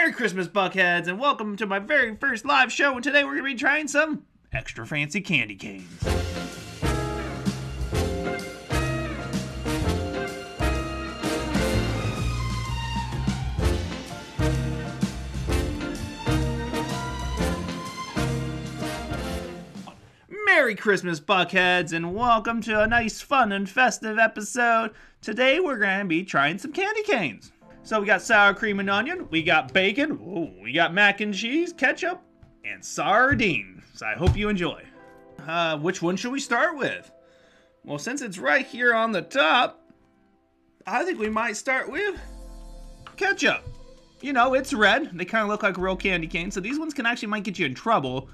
Merry Christmas, Buckheads, and welcome to my very first live show. And today we're going to be trying some extra fancy candy canes. Merry Christmas, Buckheads, and welcome to a nice, fun, and festive episode. Today we're going to be trying some candy canes. So we got sour cream and onion, we got bacon, ooh, we got mac and cheese, ketchup, and sardines. So I hope you enjoy. Uh, which one should we start with? Well, since it's right here on the top, I think we might start with ketchup. You know, it's red. They kind of look like real candy canes, so these ones can actually might get you in trouble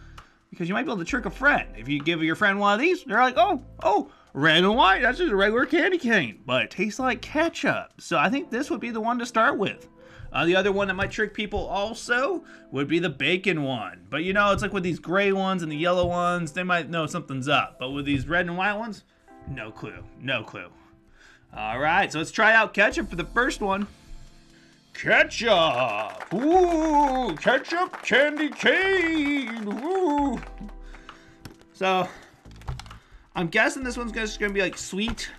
because you might be able to trick a friend. If you give your friend one of these, they're like, oh, oh, red and white, that's just a regular candy cane, but it tastes like ketchup. So I think this would be the one to start with. Uh, the other one that might trick people also would be the bacon one. But you know, it's like with these gray ones and the yellow ones, they might know something's up. But with these red and white ones, no clue. No clue. All right, so let's try out ketchup for the first one. Ketchup! Ooh, ketchup candy cane! Ooh. So, I'm guessing this one's just gonna be like sweet,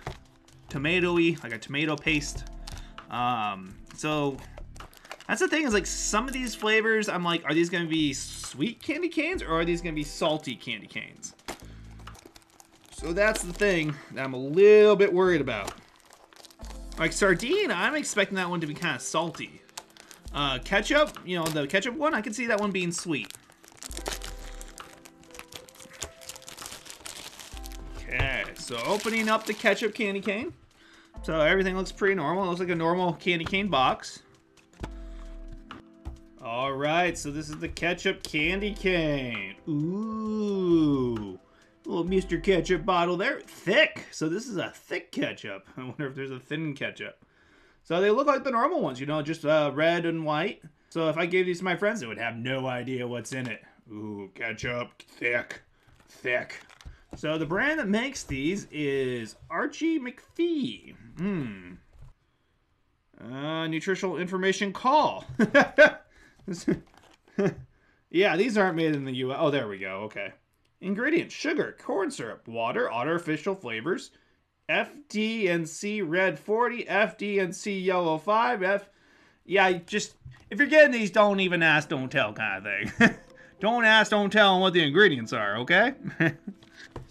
tomatoey, like a tomato paste. Um, so that's the thing is like some of these flavors, I'm like, are these gonna be sweet candy canes or are these gonna be salty candy canes? So that's the thing that I'm a little bit worried about. Like sardine, I'm expecting that one to be kind of salty. Uh, ketchup, you know, the ketchup one, I can see that one being sweet. So opening up the ketchup candy cane. So everything looks pretty normal. It looks like a normal candy cane box. All right, so this is the ketchup candy cane. Ooh, little Mr. Ketchup bottle there, thick. So this is a thick ketchup. I wonder if there's a thin ketchup. So they look like the normal ones, you know, just uh, red and white. So if I gave these to my friends, they would have no idea what's in it. Ooh, ketchup, thick, thick. So the brand that makes these is Archie McPhee. Hmm. Uh, nutritional information call. yeah, these aren't made in the U.S. Oh, there we go. Okay. Ingredients: sugar, corn syrup, water, artificial flavors, FD&C red 40, FD&C yellow 5, F. Yeah, just if you're getting these, don't even ask, don't tell kind of thing. don't ask, don't tell on what the ingredients are. Okay.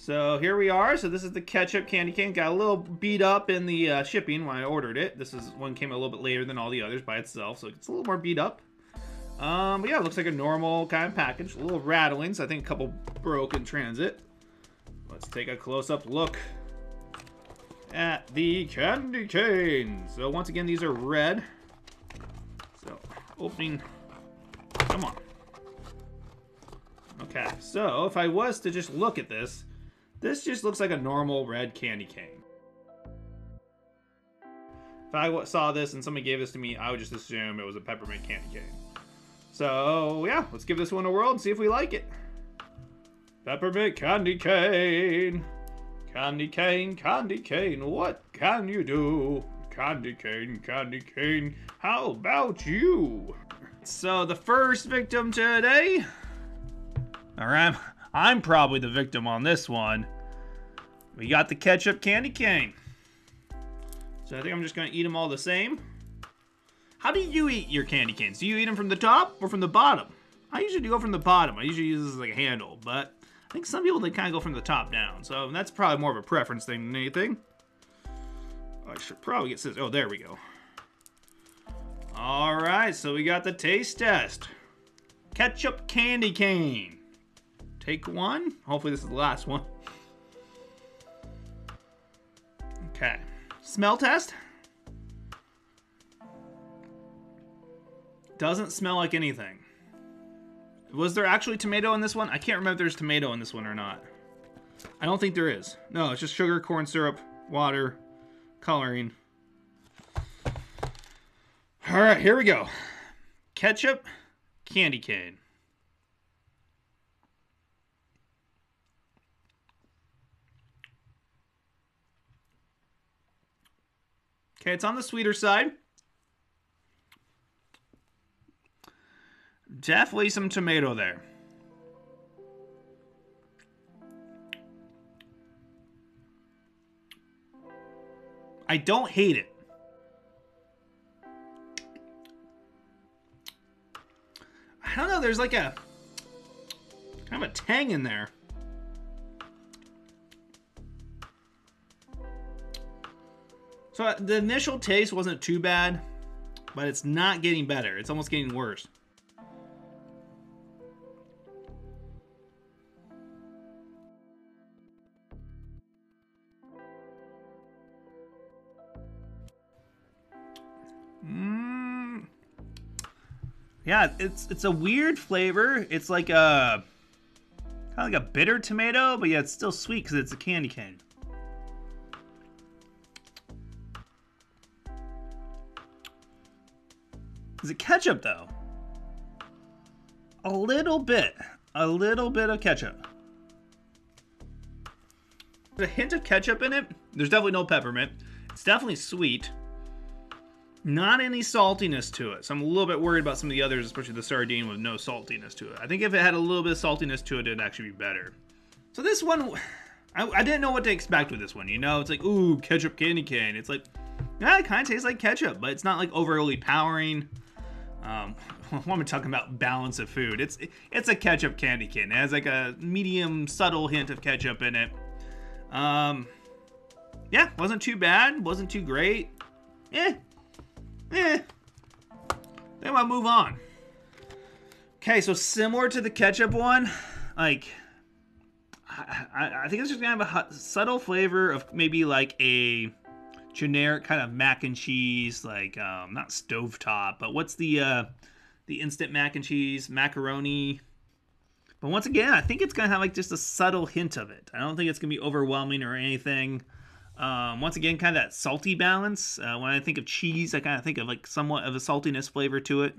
So here we are. So this is the ketchup candy cane. Got a little beat up in the uh, shipping when I ordered it. This is one came a little bit later than all the others by itself, so it's a little more beat up. Um, but yeah, it looks like a normal kind of package. A little rattling, so I think a couple broke in transit. Let's take a close-up look at the candy cane. So once again, these are red. So opening, come on. Okay, so if I was to just look at this, this just looks like a normal red candy cane. If I saw this and somebody gave this to me, I would just assume it was a peppermint candy cane. So, yeah, let's give this one a whirl and see if we like it. Peppermint candy cane. Candy cane, candy cane, what can you do? Candy cane, candy cane, how about you? So, the first victim today. Alright, I'm probably the victim on this one. We got the ketchup candy cane. So I think I'm just going to eat them all the same. How do you eat your candy canes? Do you eat them from the top or from the bottom? I usually go from the bottom. I usually use this as like a handle, but I think some people, they kind of go from the top down. So that's probably more of a preference thing than anything. Oh, I should probably get this. Oh, there we go. All right, so we got the taste test. Ketchup candy cane. Take one. Hopefully this is the last one. Okay. Smell test. Doesn't smell like anything. Was there actually tomato in this one? I can't remember if there's tomato in this one or not. I don't think there is. No, it's just sugar, corn syrup, water, coloring. All right, here we go. Ketchup, candy cane. Okay, it's on the sweeter side. Definitely some tomato there. I don't hate it. I don't know, there's like a kind of a tang in there. So uh, the initial taste wasn't too bad, but it's not getting better. It's almost getting worse. Mm. Yeah, it's it's a weird flavor. It's like a kind of like a bitter tomato, but yeah, it's still sweet because it's a candy cane. Is it ketchup though? A little bit. A little bit of ketchup. A hint of ketchup in it. There's definitely no peppermint. It's definitely sweet. Not any saltiness to it. So I'm a little bit worried about some of the others, especially the sardine with no saltiness to it. I think if it had a little bit of saltiness to it, it'd actually be better. So this one, I, I didn't know what to expect with this one. You know, it's like, ooh, ketchup candy cane. It's like, yeah, it kind of tastes like ketchup, but it's not like overly powering. Um, when we're talking about balance of food, it's it's a ketchup candy cane. It has like a medium, subtle hint of ketchup in it. Um, yeah, wasn't too bad. Wasn't too great. Eh, eh. Then I'll move on. Okay, so similar to the ketchup one, like I, I, I think it's just gonna have a subtle flavor of maybe like a generic kind of mac and cheese, like um, not stovetop, but what's the uh, the instant mac and cheese macaroni? But once again, I think it's gonna have like just a subtle hint of it. I don't think it's gonna be overwhelming or anything. Um, once again, kind of that salty balance. Uh, when I think of cheese, I kind of think of like somewhat of a saltiness flavor to it.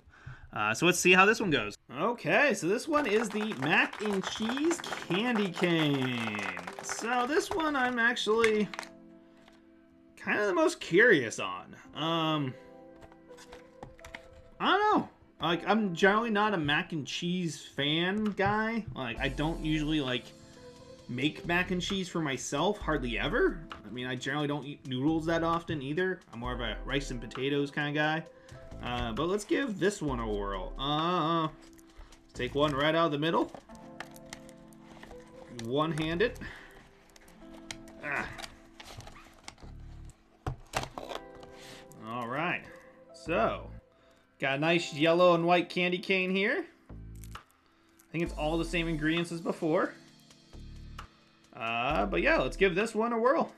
Uh, so let's see how this one goes. Okay, so this one is the mac and cheese candy cane. So this one I'm actually kind of the most curious on. Um, I don't know. Like, I'm generally not a mac and cheese fan guy. Like, I don't usually, like, make mac and cheese for myself, hardly ever. I mean, I generally don't eat noodles that often either. I'm more of a rice and potatoes kind of guy. Uh, but let's give this one a whirl. Uh, take one right out of the middle. One-handed. Ah. All right. So, got a nice yellow and white candy cane here. I think it's all the same ingredients as before. Uh, but yeah, let's give this one a whirl.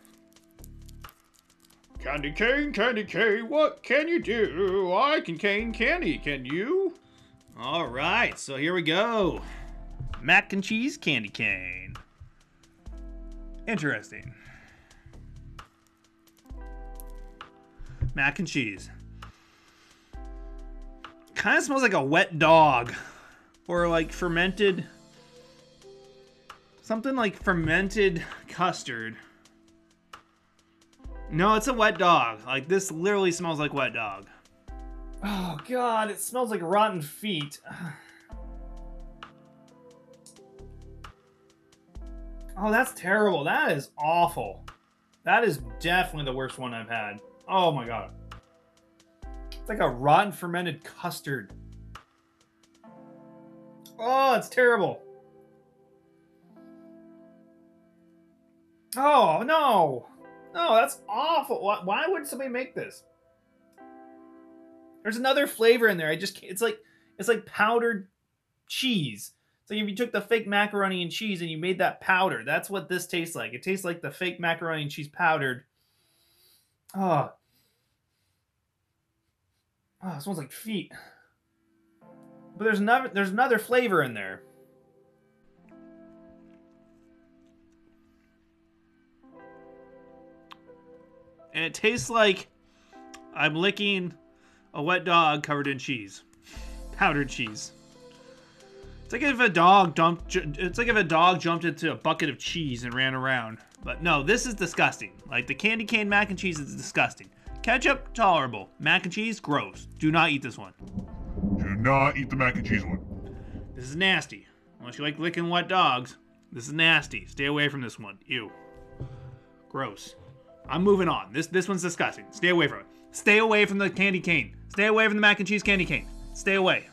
Candy cane, candy cane, what can you do? I can cane candy, can you? All right, so here we go. Mac and cheese candy cane. Interesting. Mac and cheese. Kind of smells like a wet dog. Or like fermented. Something like fermented custard. No, it's a wet dog. Like this literally smells like wet dog. Oh god, it smells like rotten feet. Oh, that's terrible. That is awful. That is definitely the worst one I've had. Oh my god. It's like a rotten fermented custard. Oh, it's terrible. Oh, no. No, that's awful. Why, why would somebody make this? There's another flavor in there. I just it's like it's like powdered cheese. It's like if you took the fake macaroni and cheese and you made that powder. That's what this tastes like. It tastes like the fake macaroni and cheese powdered. Oh, Oh, it smells like feet. But there's another there's another flavor in there. And it tastes like I'm licking a wet dog covered in cheese. Powdered cheese. It's like if a dog dumped it's like if a dog jumped into a bucket of cheese and ran around. But no, this is disgusting. Like the candy cane mac and cheese is disgusting. Ketchup, tolerable. Mac and cheese, gross. Do not eat this one. Do not eat the mac and cheese one. This is nasty. Unless you like licking wet dogs, this is nasty. Stay away from this one. Ew. Gross. I'm moving on. This this one's disgusting. Stay away from it. Stay away from the candy cane. Stay away from the mac and cheese candy cane. Stay away.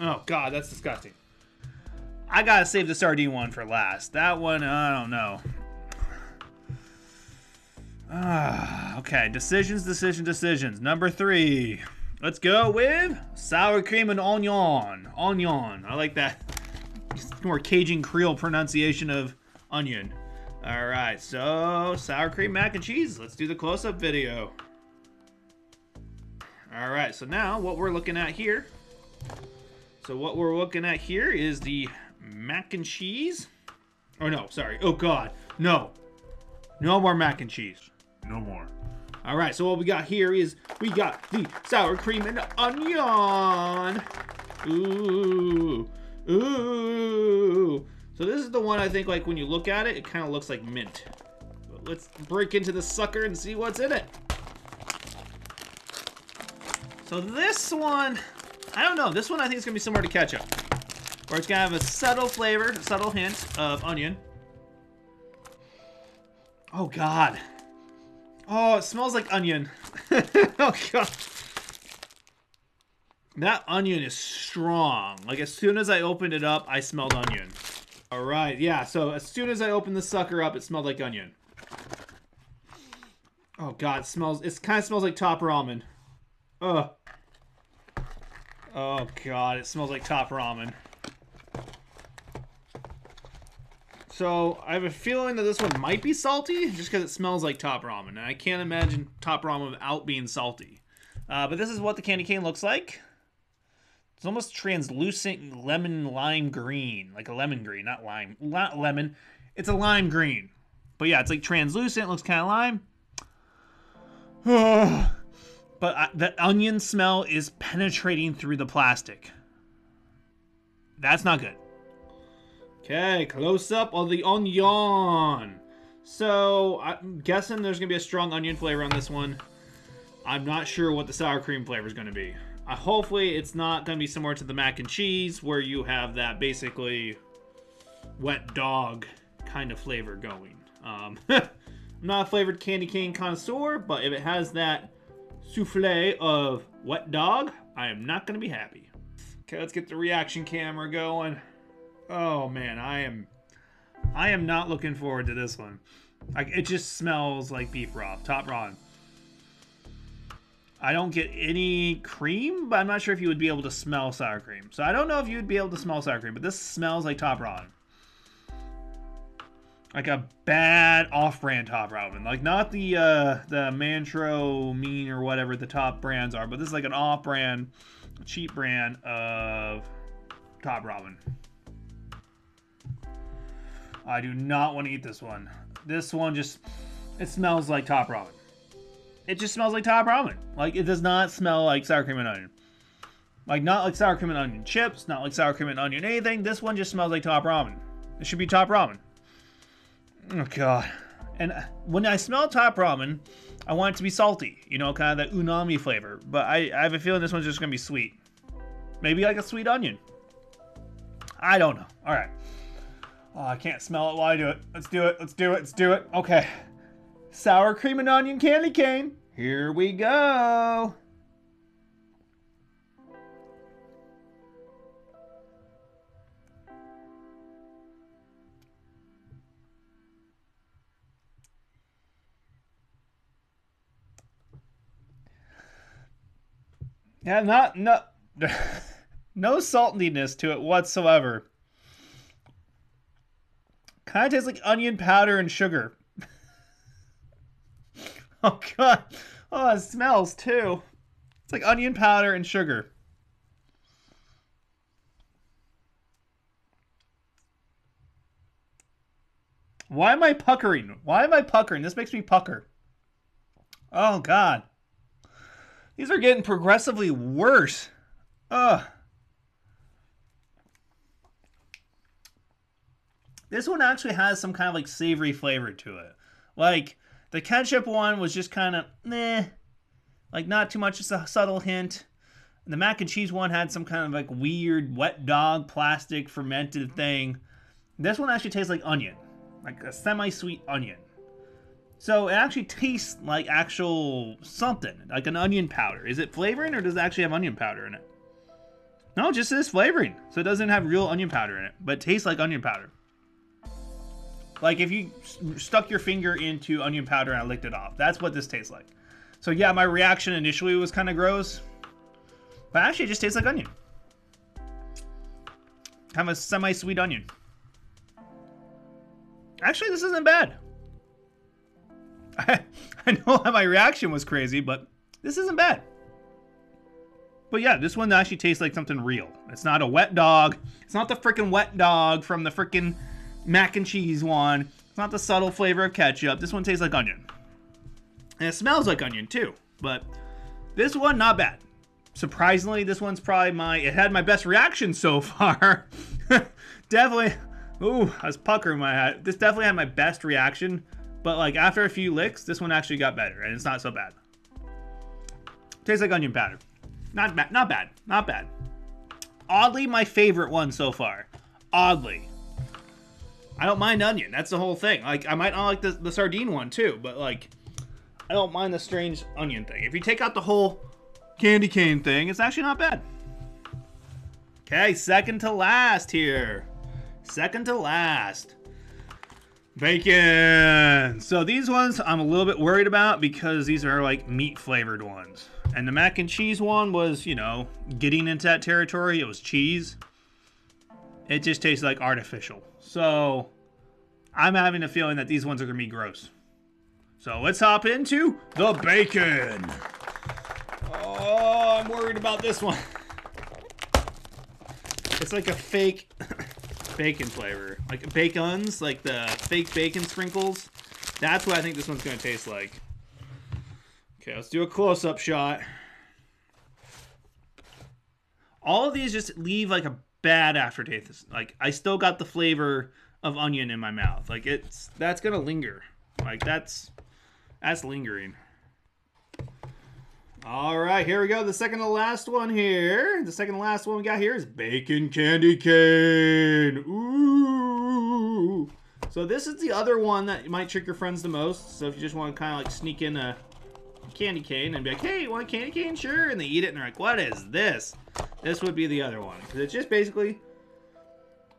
Oh god, that's disgusting. I gotta save the sardine one for last. That one, I don't know. Ah, okay, decisions, decision, decisions. Number three. Let's go with sour cream and onion. Onion. I like that more Cajun Creole pronunciation of onion. All right, so sour cream mac and cheese. Let's do the close-up video. All right, so now what we're looking at here. So what we're looking at here is the mac and cheese. Oh no, sorry. Oh god, no, no more mac and cheese. No more. All right, so what we got here is we got the sour cream and onion. Ooh, ooh. So this is the one I think like when you look at it, it kind of looks like mint. But let's break into the sucker and see what's in it. So this one, I don't know. This one I think is gonna be similar to ketchup, where it's gonna have a subtle flavor, a subtle hint of onion. Oh God. Oh, it smells like onion. oh god. That onion is strong. Like as soon as I opened it up, I smelled onion. All right, yeah. So as soon as I opened the sucker up, it smelled like onion. Oh god, it smells. It kind of smells like top ramen. Ugh. Oh god, it smells like top ramen. So I have a feeling that this one might be salty, just because it smells like top ramen, and I can't imagine top ramen without being salty. Uh, but this is what the candy cane looks like. It's almost translucent lemon lime green, like a lemon green, not lime, not lemon. It's a lime green, but yeah, it's like translucent. Looks kind of lime. but I, the onion smell is penetrating through the plastic. That's not good. Okay, close up of the onion. So, I'm guessing there's going to be a strong onion flavor on this one. I'm not sure what the sour cream flavor is going to be. Uh, hopefully, it's not going to be similar to the mac and cheese, where you have that basically wet dog kind of flavor going. Um, I'm not a flavored candy cane connoisseur, but if it has that souffle of wet dog, I am not going to be happy. Okay, let's get the reaction camera going. Oh man, I am I am not looking forward to this one. Like it just smells like beef broth, top raw. I don't get any cream, but I'm not sure if you would be able to smell sour cream. So I don't know if you would be able to smell sour cream, but this smells like top ramen. Like a bad off-brand top ramen. Like not the uh the Mantro mean or whatever the top brands are, but this is like an off-brand cheap brand of top ramen. I do not want to eat this one. This one just, it smells like top ramen. It just smells like top ramen. Like, it does not smell like sour cream and onion. Like, not like sour cream and onion chips, not like sour cream and onion anything. This one just smells like top ramen. It should be top ramen. Oh, God. And uh, when I smell top ramen, I want it to be salty, you know, kind of that umami flavor. But I, I have a feeling this one's just going to be sweet. Maybe like a sweet onion. I don't know. All right. Oh, I can't smell it while I do it. Let's do it. Let's do it. Let's do it. Okay. Sour cream and onion candy cane. Here we go. Yeah, not no no saltiness to it whatsoever. Kind of tastes like onion powder and sugar. oh god. Oh, it smells too. It's like onion powder and sugar. Why am I puckering? Why am I puckering? This makes me pucker. Oh god. These are getting progressively worse. Ugh. This one actually has some kind of like savory flavor to it. Like the ketchup one was just kind of meh, like not too much, just a subtle hint. The mac and cheese one had some kind of like weird wet dog plastic fermented mm-hmm. thing. This one actually tastes like onion, like a semi-sweet onion. So it actually tastes like actual something, like an onion powder. Is it flavoring or does it actually have onion powder in it? No, just is flavoring. So it doesn't have real onion powder in it, but it tastes like onion powder. Like if you stuck your finger into onion powder and I licked it off. That's what this tastes like. So yeah, my reaction initially was kind of gross. But actually it just tastes like onion. Kind of a semi-sweet onion. Actually, this isn't bad. I, I know my reaction was crazy, but this isn't bad. But yeah, this one actually tastes like something real. It's not a wet dog. It's not the freaking wet dog from the freaking mac and cheese one. It's not the subtle flavor of ketchup. This one tastes like onion. And it smells like onion too. But this one, not bad. Surprisingly, this one's probably my. It had my best reaction so far. definitely. Ooh, I was puckering my head. This definitely had my best reaction. But like after a few licks, this one actually got better, and it's not so bad. Tastes like onion powder. Not bad. Not bad. Not bad. Oddly, my favorite one so far. Oddly. I don't mind onion. That's the whole thing. Like I might not like the, the sardine one too, but like I don't mind the strange onion thing. If you take out the whole candy cane thing, it's actually not bad. Okay, second to last here. Second to last. Bacon. So these ones I'm a little bit worried about because these are like meat flavored ones. And the mac and cheese one was, you know, getting into that territory. It was cheese. It just tastes like artificial. So I'm having a feeling that these ones are going to be gross. So let's hop into the bacon. Oh, I'm worried about this one. It's like a fake bacon flavor. Like bacons, like the fake bacon sprinkles. That's what I think this one's going to taste like. Okay, let's do a close up shot. All of these just leave like a bad aftertaste. Like I still got the flavor of onion in my mouth. Like it's that's to linger. Like that's that's lingering. All right, here we go. The second to last one here. The second to last one we got here is bacon candy cane. Ooh. So this is the other one that might trick your friends the most. So if you just want to kind of like sneak in a candy cane and be like, "Hey, want a candy cane?" Sure, and they eat it and they're like, "What is this?" This would be the other one because it's just basically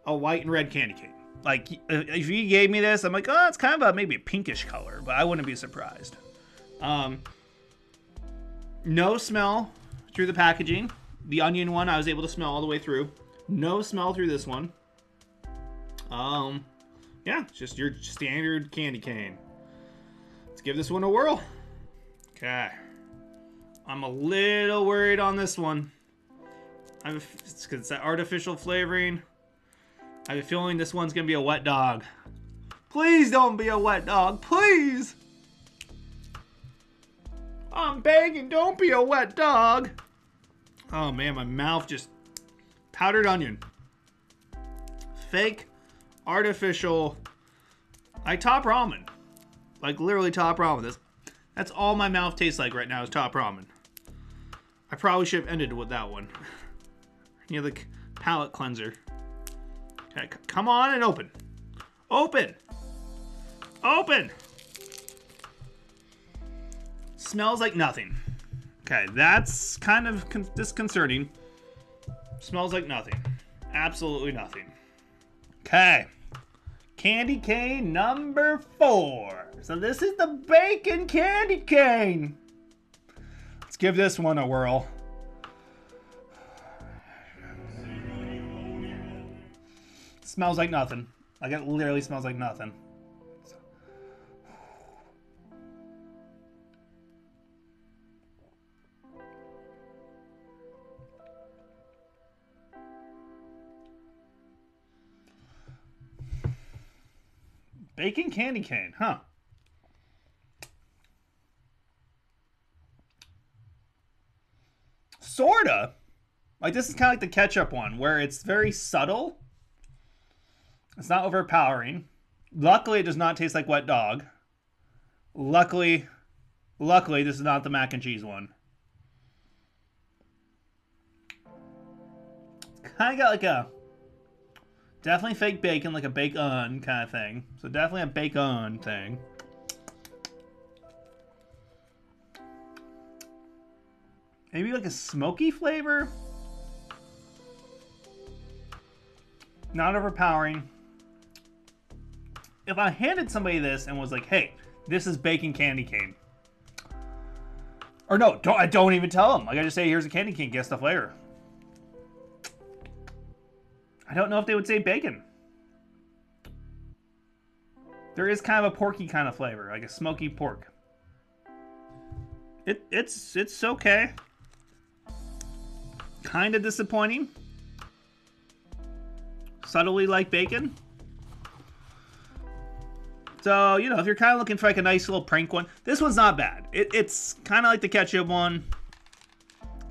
a white and red candy cane. Like if you gave me this, I'm like, "Oh, it's kind of a maybe a pinkish color," but I wouldn't be surprised. Um, no smell through the packaging. The onion one, I was able to smell all the way through. No smell through this one. Um, yeah, it's just your standard candy cane. Let's give this one a whirl. Okay. I'm a little worried on this one. I have a, it's 'cause it's that artificial flavoring. I have a feeling this one's gonna be a wet dog. Please don't be a wet dog, please. I'm begging, don't be a wet dog. Oh man, my mouth just powdered onion. Fake, artificial. I top ramen. Like literally top ramen. This that's all my mouth tastes like right now is top ramen. I probably should have ended with that one. Know, the palate cleanser. Okay, come on and open. Open. Open. Smells like nothing. Okay, that's kind of con- disconcerting. Smells like nothing. Absolutely nothing. Okay. Candy cane number four. So this is the bacon candy cane. Let's give this one a whirl. Smells like nothing. Like it literally smells like nothing. Bacon candy cane, huh? Sorta. Like this is kind of like the ketchup one, where it's very subtle. It's not overpowering. Luckily, it does not taste like wet dog. Luckily, luckily, this is not the mac and cheese one. kind of got like a definitely fake bacon, like a bacon kind of thing. So definitely a bacon thing. Maybe like a smoky flavor. Not overpowering. If I handed somebody this and was like, "Hey, this is bacon candy cane," or no, don't I don't even tell them. Like I just say, "Here's a candy cane. Guess the flavor." I don't know if they would say bacon. There is kind of a porky kind of flavor, like a smoky pork. It it's it's okay. Kind of disappointing. Subtly like bacon. So, you know, if you're kind of looking for like a nice little prank one, this one's not bad. It, it's kind of like the ketchup one.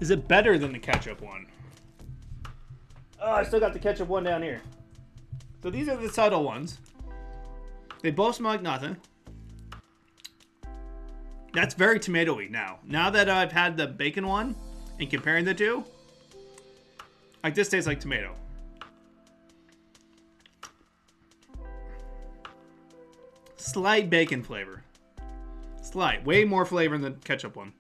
Is it better than the ketchup one? Oh, I still got the ketchup one down here. So these are the subtle ones. They both smell like nothing. That's very tomatoey now. Now that I've had the bacon one and comparing the two, like this tastes like tomato. Slight bacon flavor. Slight. Way more flavor than the ketchup one.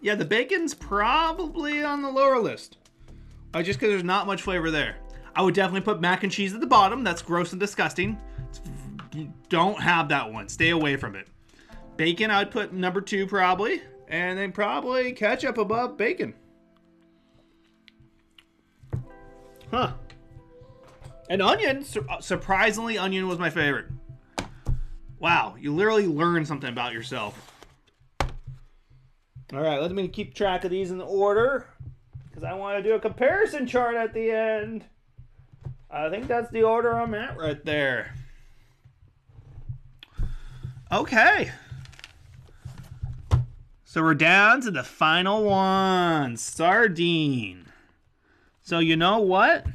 Yeah, the bacon's probably on the lower list. Uh, just because there's not much flavor there. I would definitely put mac and cheese at the bottom. That's gross and disgusting. It's, don't have that one. Stay away from it. Bacon, I'd put number two probably. And then probably ketchup above bacon. Huh. And onion, uh, surprisingly, onion was my favorite. Wow, you literally learn something about yourself. All right, let me keep track of these in the order because I want to do a comparison chart at the end. I think that's the order I'm at right there. Okay. So we're down to the final one sardine. So, you know what?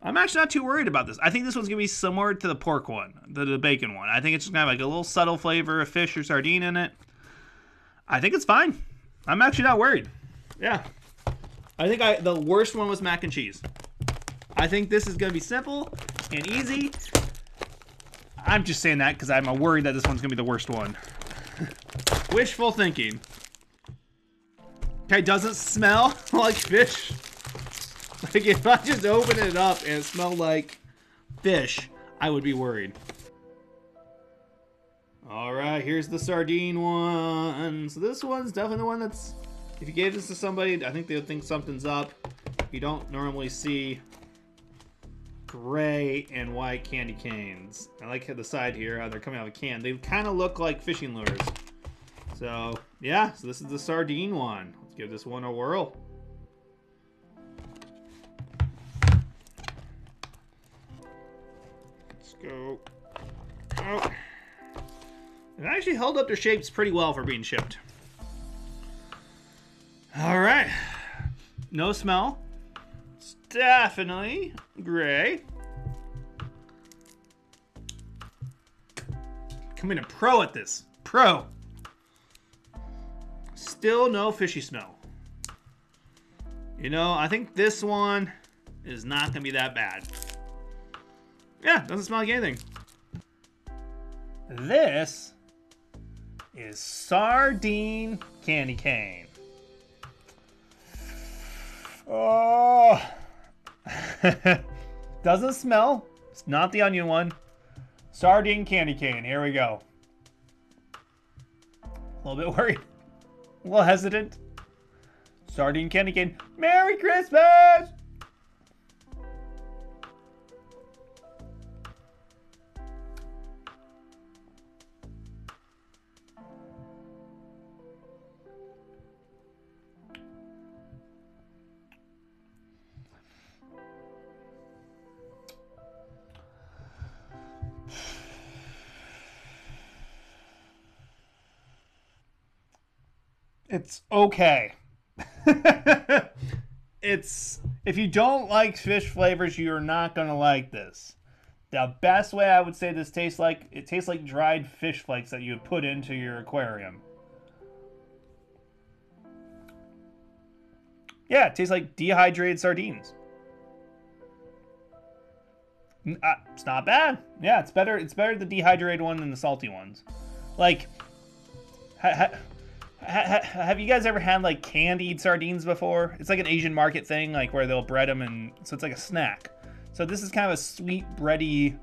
I'm actually not too worried about this. I think this one's gonna be similar to the pork one, the, the bacon one. I think it's just gonna have like a little subtle flavor of fish or sardine in it. I think it's fine. I'm actually not worried. Yeah. I think I the worst one was mac and cheese. I think this is gonna be simple and easy. I'm just saying that because I'm worried that this one's gonna be the worst one. Wishful thinking. Okay, doesn't smell like fish. Like if I just open it up and it smelled like fish, I would be worried. All right, here's the sardine one. So this one's definitely the one that's. If you gave this to somebody, I think they would think something's up. You don't normally see gray and white candy canes. I like the side here, how they're coming out of a can. They kind of look like fishing lures. So yeah, so this is the sardine one. Let's give this one a whirl. Let's go. Oh. It actually held up their shapes pretty well for being shipped. All right. No smell. It's definitely gray. Coming a pro at this. Pro. Still no fishy smell. You know, I think this one is not going to be that bad. Yeah, doesn't smell like anything. This is sardine candy cane. Oh, doesn't smell. It's not the onion one. Sardine candy cane. Here we go. A little bit worried. A little hesitant. Sardine candy cane. Merry Christmas! It's okay. it's if you don't like fish flavors, you're not gonna like this. The best way I would say this tastes like it tastes like dried fish flakes that you would put into your aquarium. Yeah, it tastes like dehydrated sardines. Uh, it's not bad. Yeah, it's better. It's better the dehydrated one than the salty ones. Like, ha, ha, ha, ha- have you guys ever had like candied sardines before? It's like an Asian market thing, like where they'll bread them, and so it's like a snack. So this is kind of a sweet bready,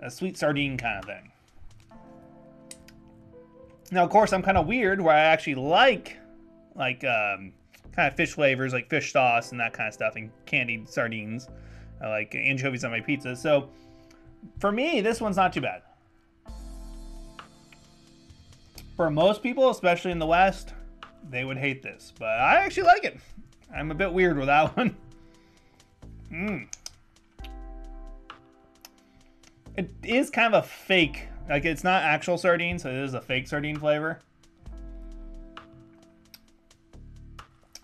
a sweet sardine kind of thing. Now, of course, I'm kind of weird where I actually like like um, kind of fish flavors, like fish sauce and that kind of stuff, and candied sardines. I like anchovies on my pizza. So for me, this one's not too bad. For most people, especially in the West, they would hate this, but I actually like it. I'm a bit weird with that one. Mmm. It is kind of a fake, like it's not actual sardine, so it is a fake sardine flavor.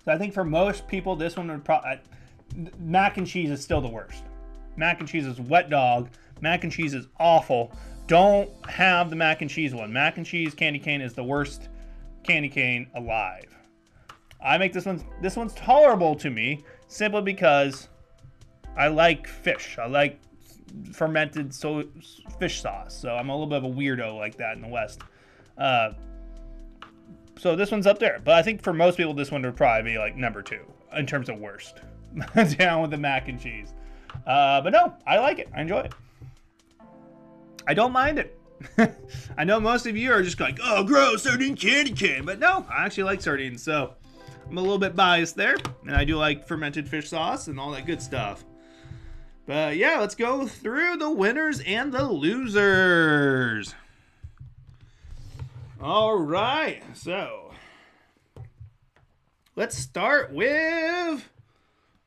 So I think for most people, this one would probably mac and cheese is still the worst. Mac and cheese is wet dog. Mac and cheese is awful. Don't have the mac and cheese one. Mac and cheese candy cane is the worst candy cane alive. I make this one. This one's tolerable to me simply because I like fish. I like fermented so fish sauce. So I'm a little bit of a weirdo like that in the West. Uh, so this one's up there, but I think for most people, this one would probably be like number two in terms of worst, down with the mac and cheese. Uh, but no, I like it. I enjoy it. I don't mind it. I know most of you are just like, oh, gross, sardine candy cane. But no, I actually like sardines, so I'm a little bit biased there. And I do like fermented fish sauce and all that good stuff. But yeah, let's go through the winners and the losers. All right, so let's start with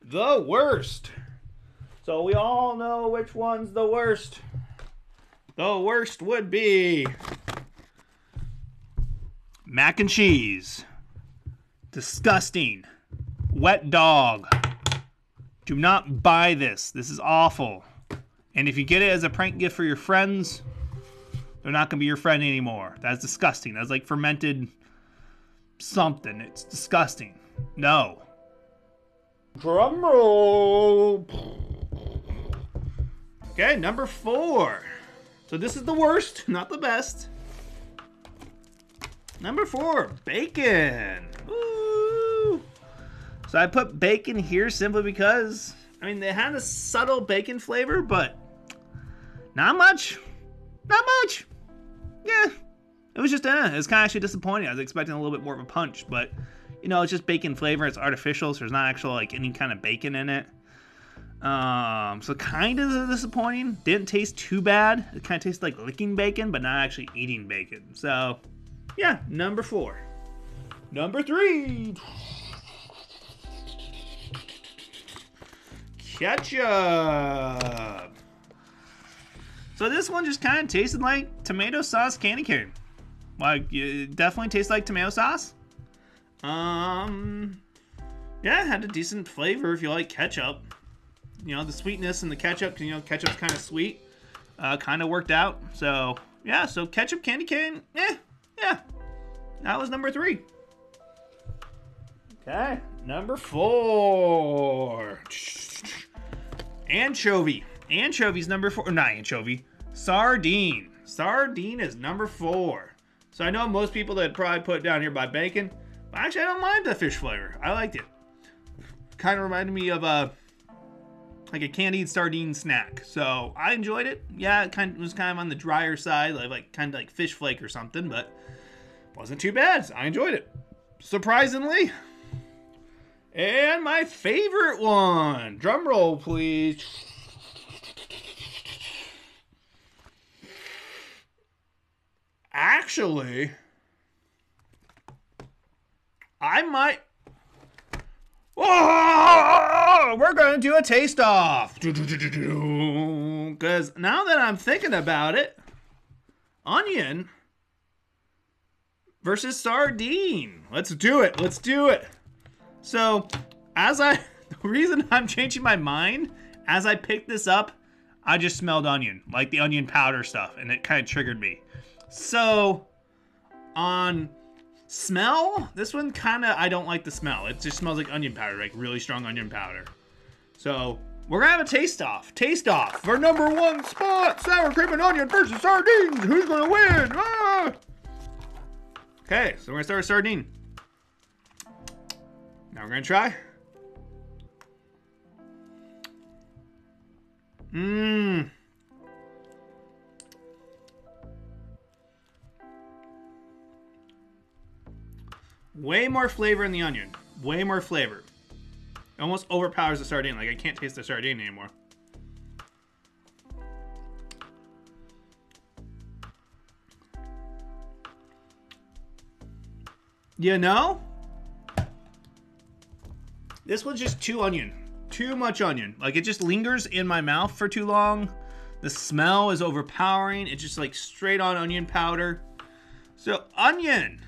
the worst. So we all know which one's the worst. The worst would be mac and cheese. Disgusting. Wet dog. Do not buy this. This is awful. And if you get it as a prank gift for your friends, they're not going to be your friend anymore. That's disgusting. That's like fermented something. It's disgusting. No. Drum roll. Okay, number four. So this is the worst, not the best. Number four, bacon. So I put bacon here simply because, I mean, they had a subtle bacon flavor, but not much. Not much. Yeah. It was just, uh, it was kind of actually disappointing. I was expecting a little bit more of a punch, but, you know, it's just bacon flavor. It's artificial, so there's not actual, like, any kind of bacon in it. Um, so kind of disappointing. Didn't taste too bad. It kind of tastes like licking bacon, but not actually eating bacon. So, yeah, number four. Number three. Ketchup. So this one just kind of tasted like tomato sauce candy cane. Like, it definitely tastes like tomato sauce. Um, yeah, had a decent flavor if you like ketchup you know the sweetness and the ketchup you know ketchup's kind of sweet uh, kind of worked out. So yeah so ketchup candy cane yeah yeah. That was number three. Okay number four. Anchovy. Anchovy's number four not anchovy sardine. Sardine is number four. So i know most people that probably put down here by bacon but actually i don't mind the fish flavor. I liked it. Kind of reminded me of a uh, like a candied sardine snack. So I enjoyed it. Yeah, it kind of was kind of on the drier side, like, like kind of like fish flake or something, but wasn't too bad. I enjoyed it. Surprisingly. And my favorite one. Drum roll, please. Actually, I might Oh, we're gonna do a taste off. Because now that I'm thinking about it, onion versus sardine. Let's do it. Let's do it. So, as I, the reason I'm changing my mind, as I picked this up, I just smelled onion, like the onion powder stuff, and it kind of triggered me. So, on Smell? This one kind of, I don't like the smell. It just smells like onion powder, like really strong onion powder. So we're gonna have a taste off. Taste off for number one spot: sour cream and onion versus sardines. Who's gonna win? Ah! Okay, so we're gonna start with sardine. Now we're gonna try. Mmm. Way more flavor in the onion. Way more flavor. It almost overpowers the sardine. Like I can't taste the sardine anymore. You know? This was just too onion. Too much onion. Like it just lingers in my mouth for too long. The smell is overpowering. It's just like straight on onion powder. So, onion.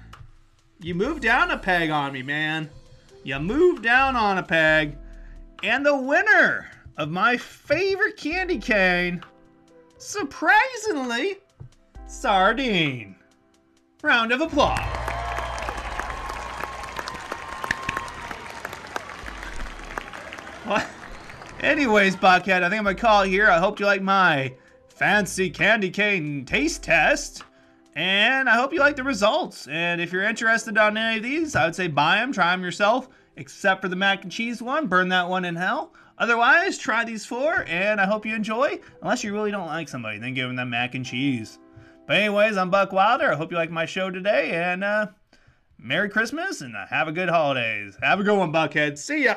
You moved down a peg on me, man. You moved down on a peg. And the winner of my favorite candy cane, surprisingly, sardine. Round of applause. What? Anyways, Buckhead, I think I'm gonna call it here. I hope you like my fancy candy cane taste test. And I hope you like the results. And if you're interested on any of these, I would say buy them, try them yourself, except for the mac and cheese one. Burn that one in hell. Otherwise, try these four, and I hope you enjoy. Unless you really don't like somebody, then give them that mac and cheese. But anyways, I'm Buck Wilder. I hope you like my show today, and uh, Merry Christmas, and uh, have a good holidays. Have a good one, Buckhead. See ya.